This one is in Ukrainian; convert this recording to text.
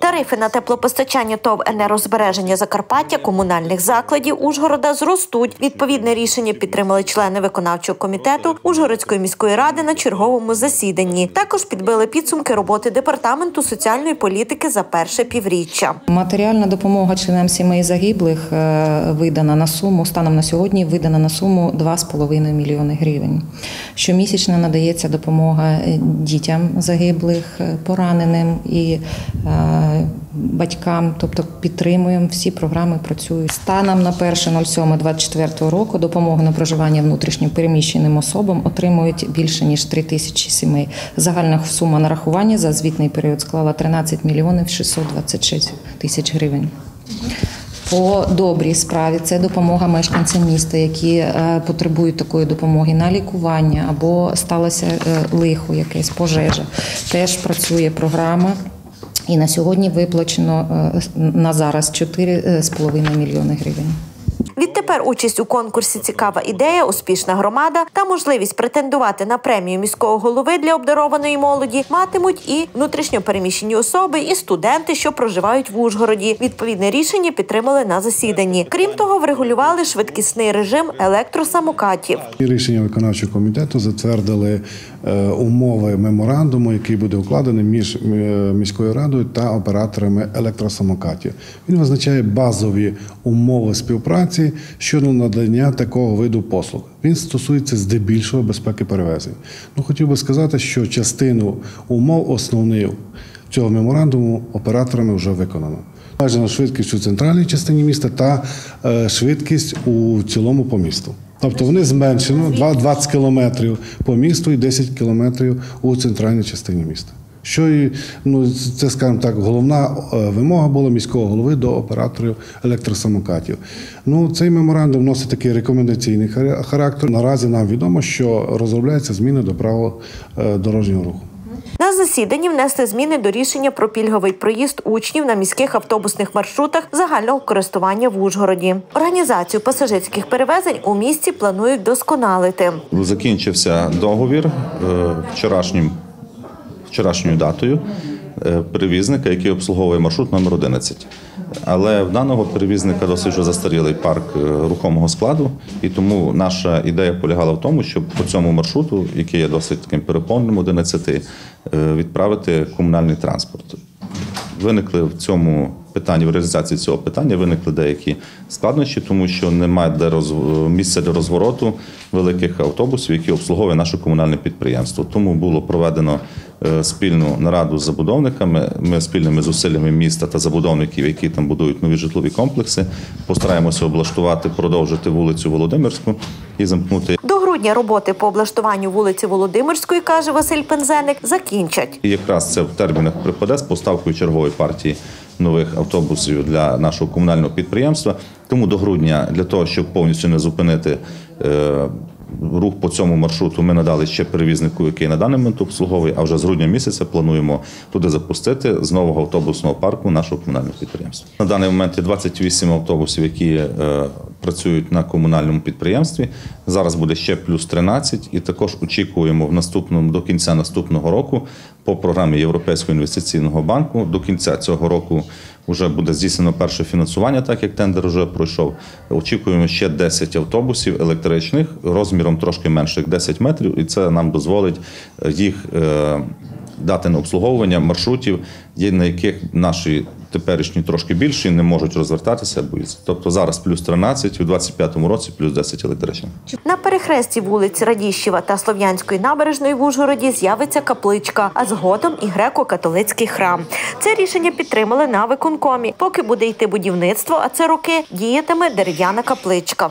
Тарифи на теплопостачання ТОВ енергозбереження Закарпаття комунальних закладів Ужгорода зростуть. Відповідне рішення підтримали члени виконавчого комітету Ужгородської міської ради на черговому засіданні. Також підбили підсумки роботи департаменту соціальної політики за перше півріччя. Матеріальна допомога членам сімей загиблих е, видана на суму станом на сьогодні видана на суму 2,5 мільйони гривень. Щомісячно надається допомога е, дітям загиблих, е, пораненим і е, батькам, тобто підтримуємо всі програми. Працюють станом на 1.07.24 року допомогу на проживання внутрішньо переміщеним особам отримують більше ніж 3 тисячі сімей. Загальна сума нарахування за звітний період склала 13 мільйонів 626 тисяч гривень. По добрій справі це допомога мешканцям міста, які е, потребують такої допомоги на лікування або сталося е, лихо, якесь пожежа. Теж працює програма. І на сьогодні виплачено е, на зараз 4,5 мільйони гривень. Відтепер участь у конкурсі Цікава ідея, успішна громада та можливість претендувати на премію міського голови для обдарованої молоді матимуть і внутрішньопереміщені особи, і студенти, що проживають в Ужгороді. Відповідне рішення підтримали на засіданні. Крім того, врегулювали швидкісний режим електросамокатів. Рішення виконавчого комітету затвердили е, умови меморандуму, який буде укладений між е, міською радою та операторами електросамокатів. Він визначає базові умови співпраці щодо надання такого виду послуг. Він стосується здебільшого безпеки перевезень. Ну хотів би сказати, що частину умов основних цього меморандуму операторами вже виконано. Обмежена швидкість у центральній частині міста та е, швидкість у цілому по місту. Тобто вони зменшено 2 20 кілометрів по місту і 10 кілометрів у центральній частині міста. Що і ну це, скажімо так, головна е, вимога була міського голови до операторів електросамокатів. Ну цей меморандум носить такий рекомендаційний хара- характер. Наразі нам відомо, що розробляються зміни до правил е, дорожнього руху. На засіданні внесли зміни до рішення про пільговий проїзд учнів на міських автобусних маршрутах загального користування в Ужгороді. Організацію пасажирських перевезень у місті планують досконалити. закінчився договір е, вчорашнім, вчорашньою датою е, перевізника, який обслуговує маршрут номер 11. Але в даного перевізника досить вже застарілий парк е, рухомого складу, і тому наша ідея полягала в тому, щоб по цьому маршруту, який є досить таким переповненим 11, е, відправити комунальний транспорт. Виникли в цьому питанні, в реалізації цього питання виникли деякі складнощі, тому що немає де роз... місця для розвороту великих автобусів, які обслуговує наше комунальне підприємство. Тому було проведено е, спільну нараду з забудовниками. Ми спільними зусиллями міста та забудовників, які там будують нові житлові комплекси, постараємося облаштувати, продовжити вулицю Володимирську і замкнути грудня роботи по облаштуванню вулиці Володимирської, каже Василь Пензеник, закінчать. Якраз це в термінах припаде з поставкою чергової партії нових автобусів для нашого комунального підприємства. Тому до грудня, для того, щоб повністю не зупинити е, рух по цьому маршруту, ми надали ще перевізнику, який на даний момент обслуговує. А вже з грудня місяця плануємо туди запустити з нового автобусного парку нашого комунального підприємства. На даний момент є 28 автобусів, які е, працюють на комунальному підприємстві. Зараз буде ще плюс 13, і також очікуємо в наступному до кінця наступного року по програмі Європейського інвестиційного банку. До кінця цього року вже буде здійснено перше фінансування, так як тендер вже пройшов. Очікуємо ще 10 автобусів електричних розміром трошки менше як 10 метрів, і це нам дозволить е, їх е, дати на обслуговування маршрутів, на яких наші теперішні трошки більші не можуть розвертатися, боїться. Тобто зараз плюс 13, у 25-му році плюс 10 електричних. На перехресті вулиць Радіщева та Слов'янської набережної в Ужгороді з'явиться капличка, а згодом і греко-католицький храм. Це рішення підтримали на виконкомі. Поки буде йти будівництво, а це роки діятиме дерев'яна капличка.